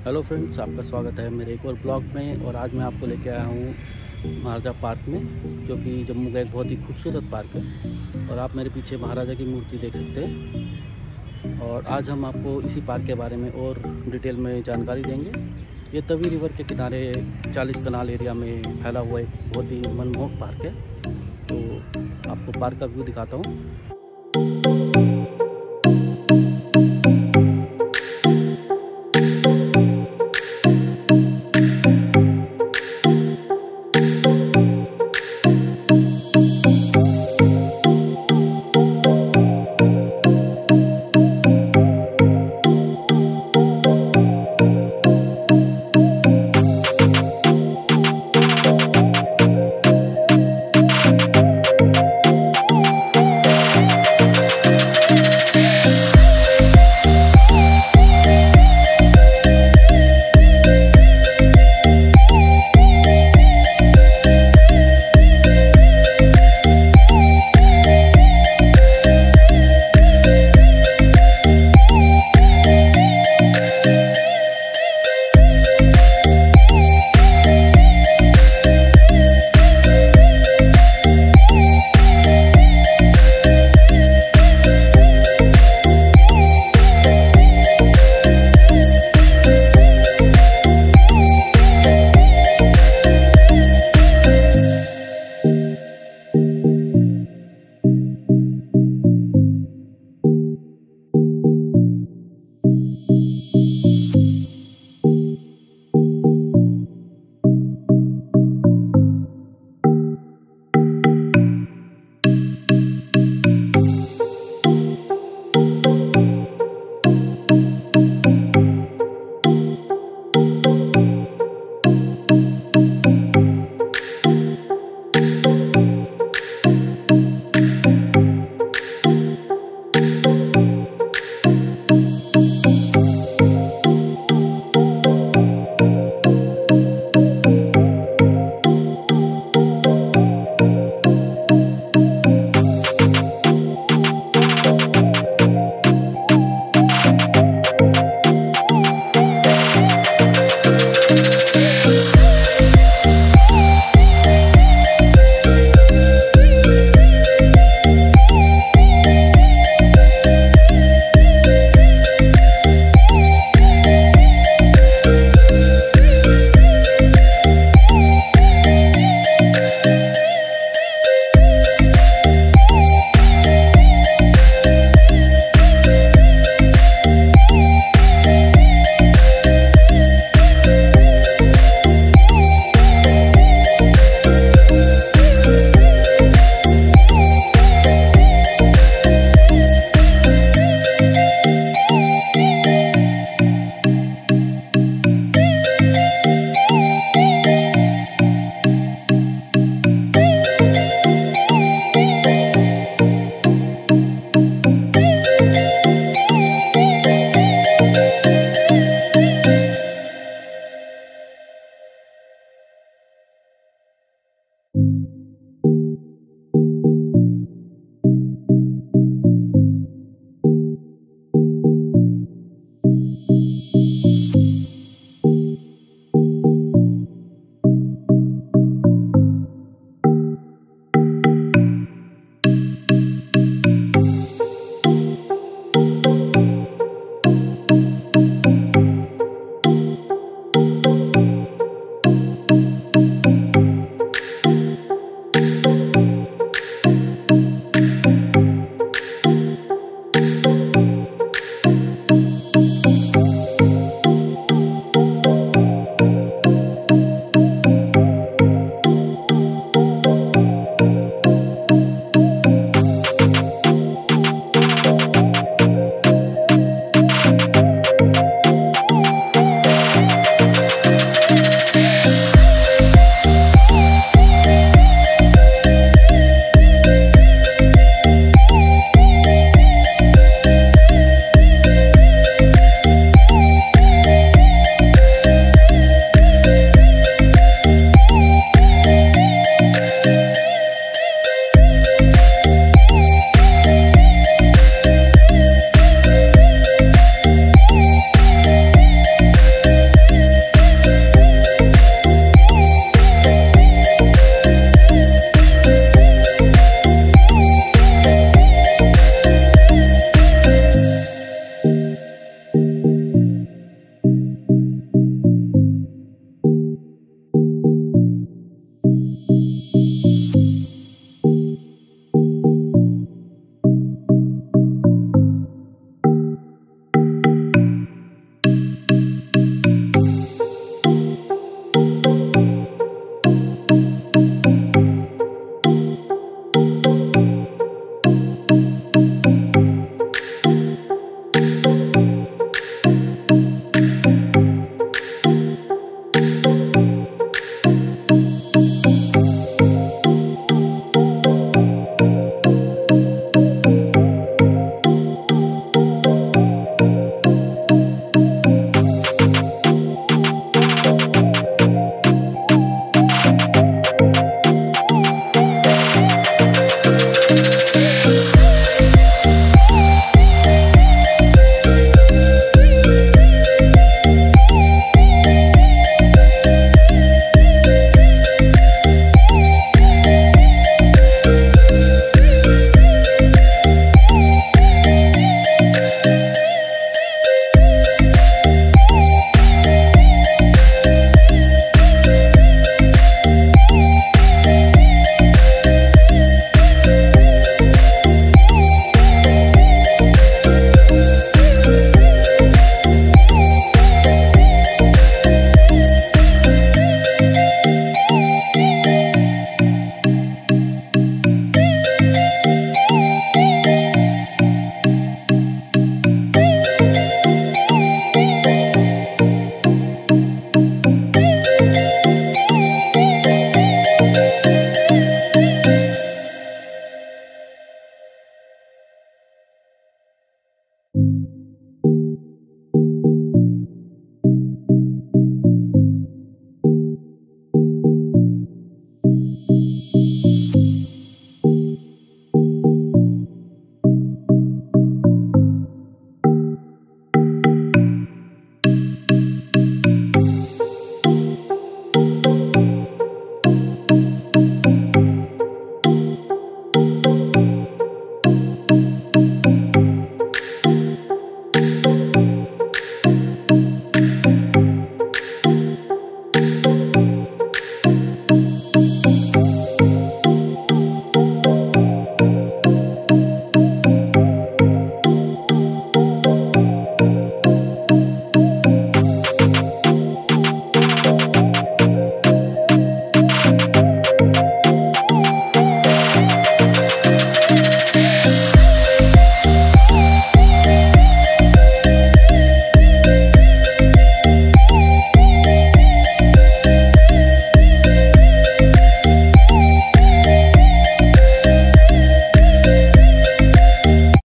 Hello friends, आपका स्वागत है मेरे एक और ब्लॉग में और आज मैं आपको लेके आया हूँ महाराजा पार्क में, जो कि जम्मू का एक बहुत ही खूबसूरत पार्क है। और आप मेरे पीछे महाराजा की मूर्ति देख सकते हैं। और आज हम आपको इसी पार्क के बारे में और डिटेल में जानकारी देंगे। ये तवी रिवर के किनारे 40 कनाल एरिया में फैला हुआ एक बहुत ही मनमोहक पार्क है। तो आपको पार्क का व्यू दिखाता हूँ।